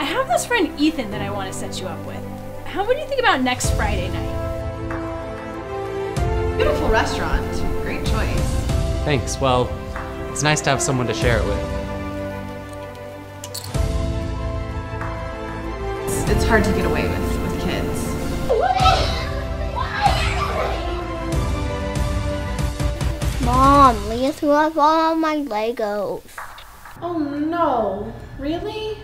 I have this friend Ethan that I want to set you up with. How would you think about next Friday night? Beautiful restaurant. Great choice. Thanks. Well, it's nice to have someone to share it with. It's, hard to get away with with kids. Mom, Leah threw up all my Legos. Oh no. Really?